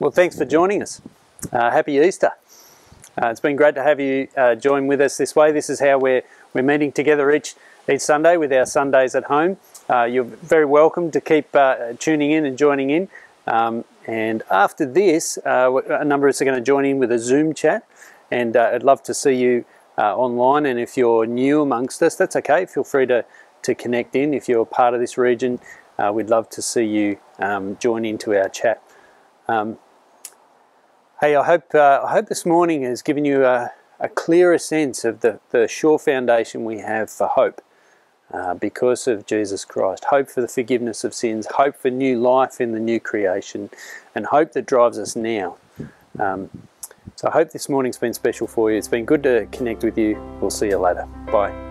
Well, thanks for joining us. Uh, happy Easter. Uh, it's been great to have you uh, join with us this way. This is how we're, we're meeting together each, each Sunday with our Sundays at home. Uh, you're very welcome to keep uh, tuning in and joining in. Um, and after this, uh, a number of us are going to join in with a Zoom chat. And I'd love to see you online. And if you're new amongst us, that's okay. Feel free to, to connect in. If you're part of this region, we'd love to see you um, join into our chat. Um, Hey, I hope, uh, I hope this morning has given you a, a clearer sense of the, the sure foundation we have for hope uh, because of Jesus Christ. Hope for the forgiveness of sins, hope for new life in the new creation, and hope that drives us now. Um, so I hope this morning's been special for you. It's been good to connect with you. We'll see you later. Bye.